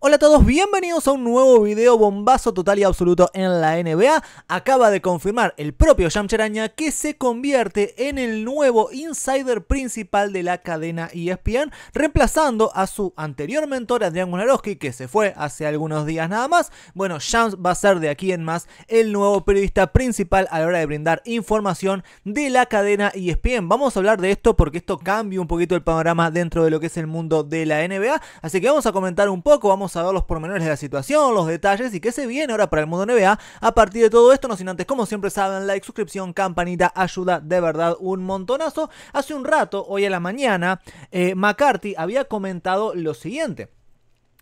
Hola a todos, bienvenidos a un nuevo video bombazo total y absoluto en la NBA. Acaba de confirmar el propio Charaña que se convierte en el nuevo insider principal de la cadena ESPN, reemplazando a su anterior mentor Adrián Gunarowski, que se fue hace algunos días nada más. Bueno, Shams va a ser de aquí en más el nuevo periodista principal a la hora de brindar información de la cadena ESPN. Vamos a hablar de esto porque esto cambia un poquito el panorama dentro de lo que es el mundo de la NBA, así que vamos a comentar un poco, vamos a ver los pormenores de la situación, los detalles y qué se viene ahora para el mundo NBA. A partir de todo esto, no sin antes, como siempre saben, like, suscripción, campanita, ayuda de verdad un montonazo. Hace un rato, hoy a la mañana, eh, McCarthy había comentado lo siguiente.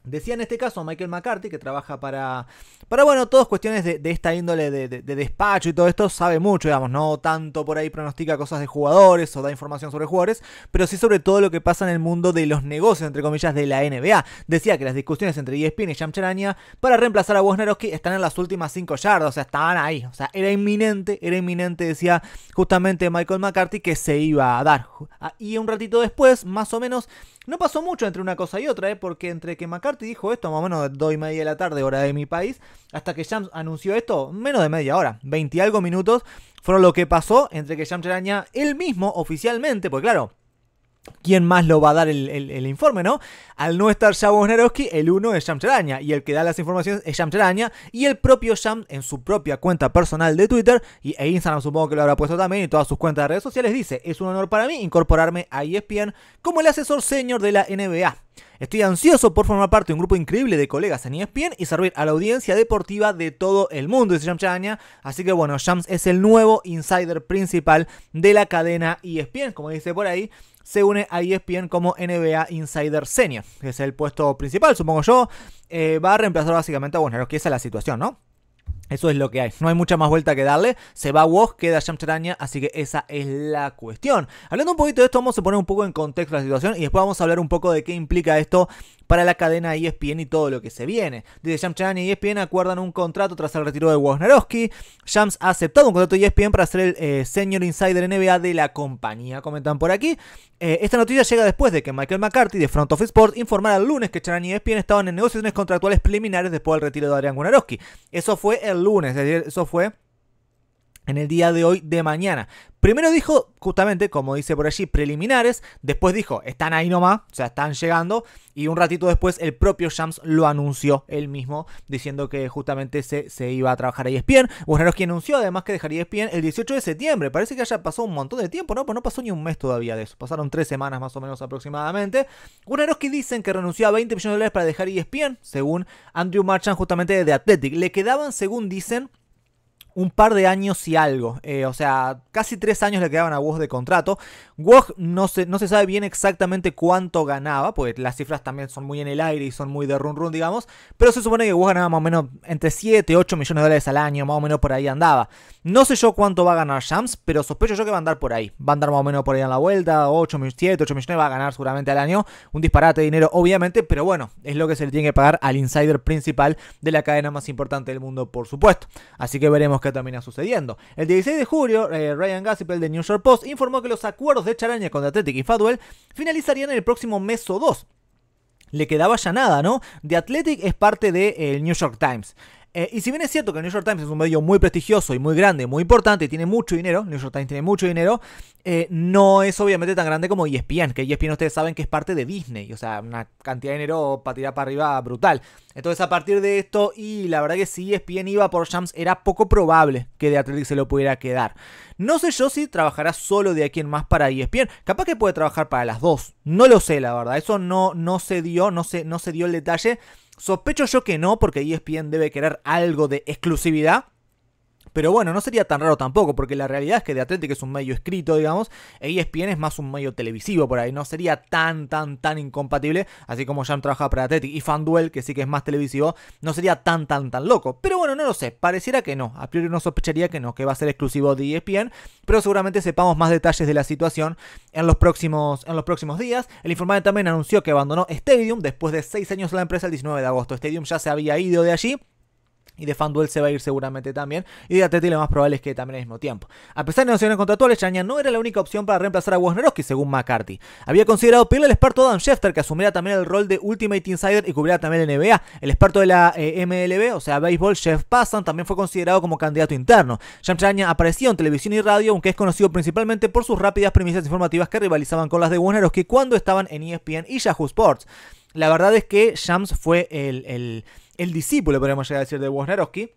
Decía en este caso Michael McCarthy, que trabaja para, para bueno, todas cuestiones de, esta índole de, despacho y todo esto, sabe mucho, digamos, no tanto por ahí pronostica cosas de jugadores o da información sobre jugadores, pero sí sobre todo lo que pasa en el mundo de los negocios, entre comillas, de la NBA. Decía que las discusiones entre ESPN y Shamcharania para reemplazar a Wojnarowski están en las últimas cinco yardas, o sea, estaban ahí, o sea, era inminente, era inminente, decía justamente Michael McCarthy, que se iba a dar. Y un ratito después, más o menos, no pasó mucho entre una cosa y otra, ¿eh? porque entre que McCarthy dijo esto, más o menos 2 y media de la tarde, hora de mi país, hasta que Shams anunció esto, menos de media hora, 20 y algo minutos, fueron lo que pasó entre que Shams Charaña, él mismo oficialmente, pues claro, ¿Quién más lo va a dar el, informe, no? Al no estar Shabo el uno es Sham y el que da las informaciones es Sham y el propio Sham en su propia cuenta personal de Twitter y, e Instagram supongo que lo habrá puesto también y todas sus cuentas de redes sociales dice, es un honor para mí incorporarme a ESPN como el asesor senior de la NBA. Estoy ansioso por formar parte de un grupo increíble de colegas en ESPN y servir a la audiencia deportiva de todo el mundo, dice Shams Charaña. Así que bueno, Shams es el nuevo insider principal de la cadena ESPN, como dice por ahí se une a ESPN como NBA Insider Senior, que es el puesto principal, supongo yo. Eh, va a reemplazar básicamente a Warner, que esa es la situación, ¿no? Eso es lo que hay. No hay mucha más vuelta que darle. Se va Woj, queda Charaña, así que esa es la cuestión. Hablando un poquito de esto, vamos a poner un poco en contexto la situación y después vamos a hablar un poco de qué implica esto para la cadena ESPN y todo lo que se viene. Desde Shams Charania y ESPN acuerdan un contrato tras el retiro de Wojnarowski. Shams ha aceptado un contrato de ESPN para ser el eh, Senior Insider NBA de la compañía, comentan por aquí. Eh, esta noticia llega después de que Michael McCarthy de Front Office Sport informara el lunes que Charania y ESPN estaban en negociaciones contractuales preliminares después del retiro de Adrian Wojnarowski. Eso fue el lunes, es decir, eso fue en el día de hoy de mañana. Primero dijo, justamente, como dice por allí, preliminares. Después dijo, están ahí nomás, o sea, están llegando. Y un ratito después, el propio Shams lo anunció él mismo, diciendo que justamente se, se iba a trabajar a ESPN. quien anunció además que dejaría ESPN el 18 de septiembre. Parece que haya pasado un montón de tiempo, ¿no? Pues no pasó ni un mes todavía de eso. Pasaron tres semanas más o menos aproximadamente. que dicen que renunció a 20 millones de dólares para dejar ESPN, según Andrew Marchand, justamente de Athletic. Le quedaban, según dicen, un par de años y algo. Eh, o sea, casi tres años le quedaban a Woj de contrato. Woj no se, no se sabe bien exactamente cuánto ganaba, porque las cifras también son muy en el aire y son muy de run run, digamos. Pero se supone que Woj ganaba más o menos entre 7 y 8 millones de dólares al año, más o menos por ahí andaba. No sé yo cuánto va a ganar Shams, pero sospecho yo que va a andar por ahí. Va a andar más o menos por ahí en la vuelta, 8, 7, 8 millones va a ganar seguramente al año. Un disparate de dinero, obviamente, pero bueno, es lo que se le tiene que pagar al insider principal de la cadena más importante del mundo, por supuesto. Así que veremos que termina sucediendo. El 16 de julio, eh, Ryan Gassipel de New York Post informó que los acuerdos de Charaña con Athletic y Fadwell finalizarían en el próximo mes o dos le quedaba ya nada, ¿no? The Athletic es parte del de, New York Times. Eh, y si bien es cierto que el New York Times es un medio muy prestigioso y muy grande, muy importante, y tiene mucho dinero, New York Times tiene mucho dinero, eh, no es obviamente tan grande como ESPN, que ESPN ustedes saben que es parte de Disney, o sea, una cantidad de dinero para tirar para arriba brutal. Entonces a partir de esto, y la verdad que si ESPN iba por Shams, era poco probable que de Athletic se lo pudiera quedar. No sé yo si trabajará solo de aquí en más para ESPN, capaz que puede trabajar para las dos, no lo sé la verdad, eso no, no se dio, no se, no se dio el detalle. Sospecho yo que no, porque ESPN debe querer algo de exclusividad. Pero bueno, no sería tan raro tampoco, porque la realidad es que The Athletic es un medio escrito, digamos, e ESPN es más un medio televisivo por ahí, no sería tan, tan, tan incompatible, así como Jam trabaja para Athletic y FanDuel, que sí que es más televisivo, no sería tan, tan, tan loco. Pero bueno, no lo sé, pareciera que no, a priori no sospecharía que no, que va a ser exclusivo de ESPN, pero seguramente sepamos más detalles de la situación en los próximos, en los próximos días. El informante también anunció que abandonó Stadium después de 6 años en la empresa el 19 de agosto. Stadium ya se había ido de allí Y de FanDuel se va a ir seguramente también. Y de Atleti lo más probable es que también al mismo tiempo. A pesar de negociaciones contractuales, Charaña no era la única opción para reemplazar a Wojnarowski, según McCarthy. Había considerado pedirle al experto Adam Schefter que asumiera también el rol de Ultimate Insider y cubriera también el NBA. El experto de la eh, MLB, o sea, béisbol, Jeff Passan, también fue considerado como candidato interno. Sham Charaña apareció en televisión y radio, aunque es conocido principalmente por sus rápidas premisas informativas que rivalizaban con las de Wojnarowski cuando estaban en ESPN y Yahoo Sports. La verdad es que Shams fue el, discípulo, podríamos llegar a decir, de Wojnarowski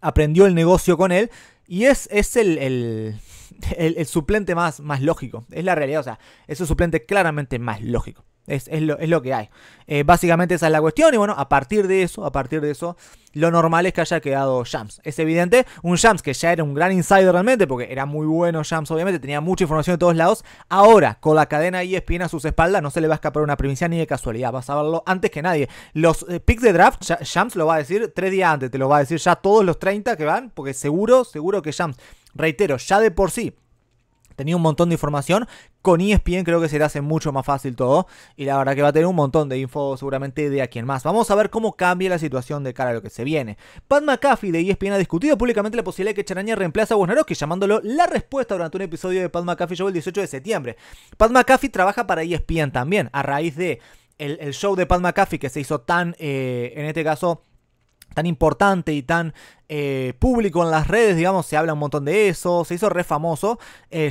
aprendió el negocio con él y es, es el, el, el, suplente más, más lógico. Es la realidad, o sea, es un suplente claramente más lógico. Es, lo, que hay. Eh, básicamente esa es la cuestión. Y bueno, a partir de eso, a partir de eso, lo normal es que haya quedado Shams. Es evidente, un Shams que ya era un gran insider realmente, porque era muy bueno Shams, obviamente, tenía mucha información de todos lados. Ahora, con la cadena ESPN a sus espaldas, no se le va a escapar una primicia ni de casualidad. Vas a verlo antes que nadie. Los eh, picks de draft, Shams lo va a decir tres días antes, te lo va a decir ya todos los 30 que van, porque seguro, seguro que Shams, reitero, ya de por sí tenía un montón de información. Con ESPN creo que se le hace mucho más fácil todo. Y la verdad que va a tener un montón de info seguramente de aquí en más. Vamos a ver cómo cambia la situación de cara a lo que se viene. Pat McAfee de ESPN ha discutido públicamente la posibilidad de que Charaña reemplace a Wojnarowski, llamándolo la respuesta durante un episodio de Pat McAfee Show el 18 de septiembre. Pat McAfee trabaja para ESPN también, a raíz de el, show de Pat McAfee que se hizo tan, eh, en este caso tan importante y tan eh, público en las redes, digamos, se habla un montón de eso, se hizo re famoso. Eh,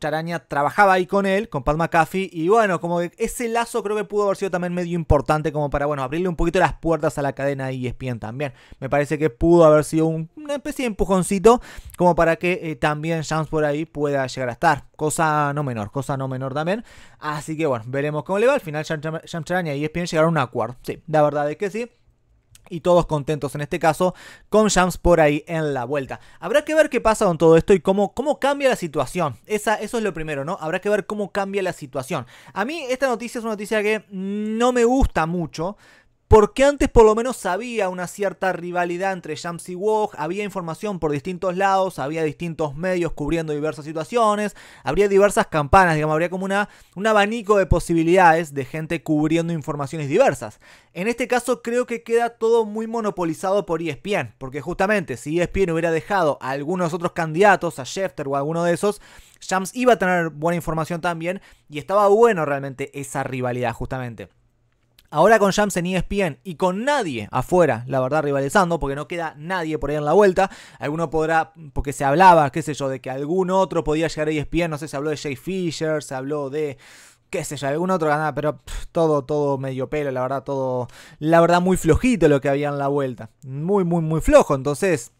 Charaña trabajaba ahí con él, con Pat McAfee, y bueno, como ese lazo creo que pudo haber sido también medio importante como para, bueno, abrirle un poquito las puertas a la cadena ESPN también. Me parece que pudo haber sido una especie de empujoncito como para que eh, también Shams por ahí pueda llegar a estar. Cosa no menor, cosa no menor también. Así que bueno, veremos cómo le va. Al final Shams Charaña y ESPN llegaron a un acuerdo. Sí, la verdad es que sí y todos contentos en este caso, con Shams por ahí en la vuelta. Habrá que ver qué pasa con todo esto y cómo, cómo cambia la situación. Esa, eso es lo primero, ¿no? Habrá que ver cómo cambia la situación. A mí esta noticia es una noticia que no me gusta mucho porque antes por lo menos había una cierta rivalidad entre Shams y Wog, había información por distintos lados, había distintos medios cubriendo diversas situaciones, habría diversas campanas, digamos, habría como una, un abanico de posibilidades de gente cubriendo informaciones diversas. En este caso creo que queda todo muy monopolizado por ESPN, porque justamente si ESPN hubiera dejado a algunos otros candidatos, a Schefter o a alguno de esos, Shams iba a tener buena información también y estaba bueno realmente esa rivalidad justamente. Ahora con Shams en ESPN y con nadie afuera, la verdad, rivalizando, porque no queda nadie por ahí en la vuelta. Alguno podrá, porque se hablaba, qué sé yo, de que algún otro podía llegar a ESPN. No sé, se habló de Jay Fisher, se habló de qué sé yo, algún otro ganaba, pero todo, todo medio pelo, la verdad, todo, la verdad, muy flojito lo que había en la vuelta. Muy, muy, muy flojo. Entonces,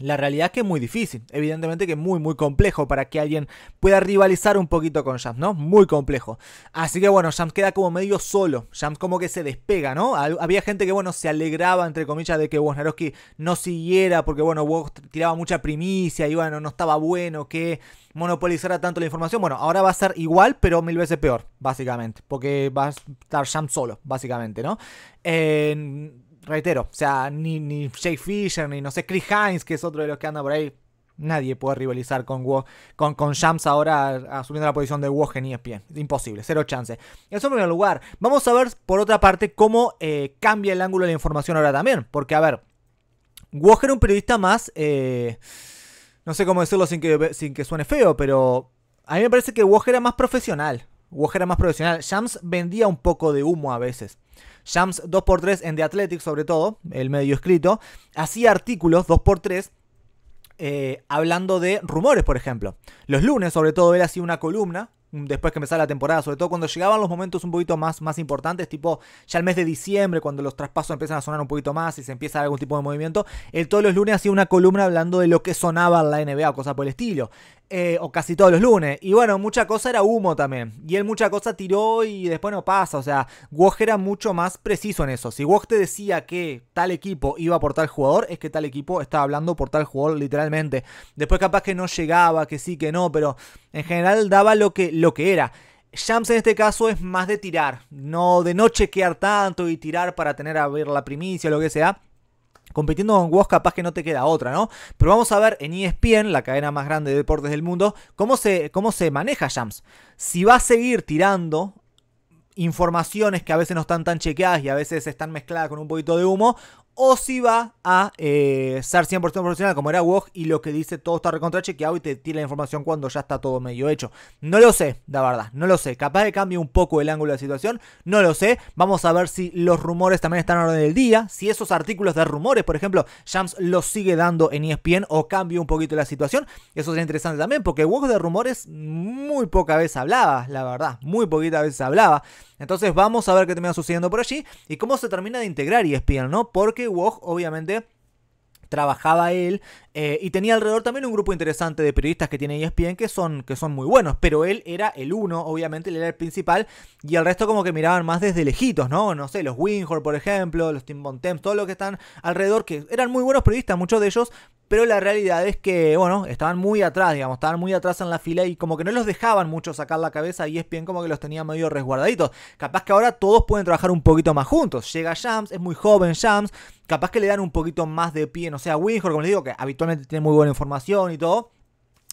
la realidad es que es muy difícil, evidentemente que es muy muy complejo para que alguien pueda rivalizar un poquito con Shams, ¿no? Muy complejo. Así que bueno, Shams queda como medio solo, Shams como que se despega, ¿no? Había gente que bueno, se alegraba entre comillas de que Wojnarowski no siguiera porque bueno, Woj tiraba mucha primicia y bueno, no estaba bueno que monopolizara tanto la información. Bueno, ahora va a ser igual, pero mil veces peor, básicamente, porque va a estar Shams solo, básicamente, ¿no? Eh, reitero, o sea, ni, ni Jake Fisher, ni no sé, Chris Hines, que es otro de los que anda por ahí. Nadie puede rivalizar con, con, con Shams ahora asumiendo la posición de Woj en ESPN. Imposible, cero chance. Eso en primer lugar. Vamos a ver, por otra parte, cómo eh, cambia el ángulo de la información ahora también. Porque, a ver, Woj era un periodista más... Eh, no sé cómo decirlo sin que, sin que suene feo, pero a mí me parece que Woj era más profesional. Woj era más profesional. Shams vendía un poco de humo a veces. Shams 2x3 en The Athletic, sobre todo, el medio escrito, hacía artículos 2x3 eh, hablando de rumores, por ejemplo. Los lunes, sobre todo, él hacía una columna después que empezara la temporada, sobre todo cuando llegaban los momentos un poquito más, más importantes, tipo ya el mes de diciembre, cuando los traspasos empiezan a sonar un poquito más y se empieza algún tipo de movimiento, él todos los lunes hacía una columna hablando de lo que sonaba en la NBA o cosas por el estilo. Eh, o casi todos los lunes. Y bueno, mucha cosa era humo también. Y él mucha cosa tiró y después no pasa. O sea, Woj era mucho más preciso en eso. Si Woj te decía que tal equipo iba por tal jugador, es que tal equipo estaba hablando por tal jugador literalmente. Después capaz que no llegaba, que sí, que no, pero en general daba lo que, lo que era. Shams en este caso es más de tirar, no de no chequear tanto y tirar para tener a ver la primicia o lo que sea Compitiendo con WOS capaz que no te queda otra, ¿no? Pero vamos a ver en ESPN, la cadena más grande de deportes del mundo, cómo se, cómo se maneja Shams. Si va a seguir tirando informaciones que a veces no están tan chequeadas y a veces están mezcladas con un poquito de humo, o si va a eh, ser 100% profesional como era WOG y lo que dice todo está recontra chequeado y te tira la información cuando ya está todo medio hecho. No lo sé, la verdad, no lo sé. Capaz que cambie un poco el ángulo de la situación, no lo sé. Vamos a ver si los rumores también están a orden del día, si esos artículos de rumores, por ejemplo, Shams los sigue dando en ESPN o cambia un poquito la situación. Eso sería interesante también porque WOG de rumores muy poca vez hablaba, la verdad, muy poquita veces hablaba. Entonces vamos a ver qué termina sucediendo por allí y cómo se termina de integrar ESPN, ¿no? Porque WOG obviamente trabajaba él eh, y tenía alrededor también un grupo interesante de periodistas que tiene ESPN que son, que son muy buenos, pero él era el uno, obviamente él era el principal y el resto como que miraban más desde lejitos, ¿no? No sé, los Winhor por ejemplo, los Tim Bontemps, todos los que están alrededor, que eran muy buenos periodistas, muchos de ellos, pero la realidad es que, bueno, estaban muy atrás, digamos, estaban muy atrás en la fila y como que no los dejaban mucho sacar la cabeza y ESPN como que los tenía medio resguardaditos. Capaz que ahora todos pueden trabajar un poquito más juntos. Llega Shams, es muy joven Shams, capaz que le dan un poquito más de pie, no sé, a Winhor, como les digo, que habitualmente tiene muy buena información y todo.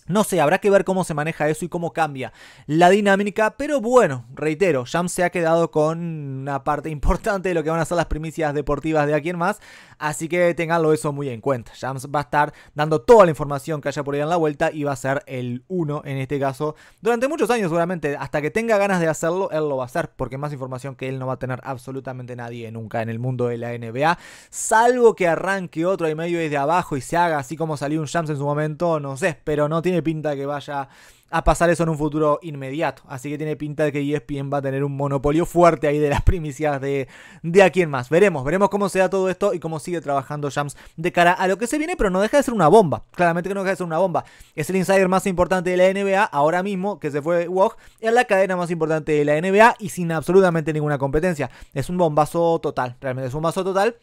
No sé, habrá que ver cómo se maneja eso y cómo cambia la dinámica, pero bueno, reitero, Jam se ha quedado con una parte importante de lo que van a ser las primicias deportivas de aquí en más, así que tenganlo eso muy en cuenta. Jams va a estar dando toda la información que haya por ahí en la vuelta y va a ser el uno en este caso durante muchos años seguramente, hasta que tenga ganas de hacerlo, él lo va a hacer, porque más información que él no va a tener absolutamente nadie nunca en el mundo de la NBA, salvo que arranque otro y medio desde abajo y se haga así como salió un Jams en su momento, no sé, pero no tiene pinta que vaya a pasar eso en un futuro inmediato. Así que tiene pinta de que ESPN va a tener un monopolio fuerte ahí de las primicias de, de aquí en más. Veremos, veremos cómo se da todo esto y cómo sigue trabajando Shams de cara a lo que se viene, pero no deja de ser una bomba. Claramente que no deja de ser una bomba. Es el insider más importante de la NBA ahora mismo, que se fue WOG, es la cadena más importante de la NBA y sin absolutamente ninguna competencia. Es un bombazo total, realmente es un bombazo total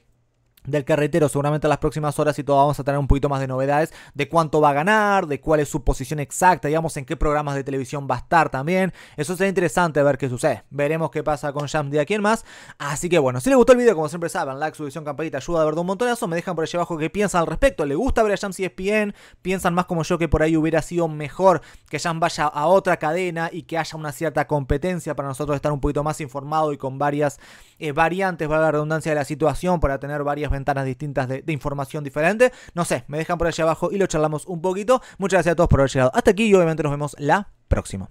del carretero seguramente en las próximas horas y todo vamos a tener un poquito más de novedades de cuánto va a ganar, de cuál es su posición exacta, digamos en qué programas de televisión va a estar también. Eso será interesante ver qué sucede. Veremos qué pasa con Shams de aquí en más. Así que bueno, si les gustó el video, como siempre saben, like, suscripción, campanita, ayuda a ver un montonazo. Me dejan por allá abajo qué piensan al respecto. ¿Le gusta ver a Shams y ESPN? ¿Piensan más como yo que por ahí hubiera sido mejor que Shams vaya a otra cadena y que haya una cierta competencia para nosotros estar un poquito más informado y con varias eh, variantes, para la redundancia de la situación, para tener varias ventanas distintas de, información diferente. No sé, me dejan por allá abajo y lo charlamos un poquito. Muchas gracias a todos por haber llegado hasta aquí y obviamente nos vemos la próxima.